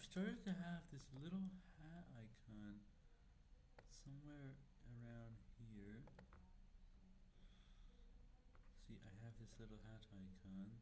I've started to have this little hat icon somewhere around here. See, I have this little hat icon.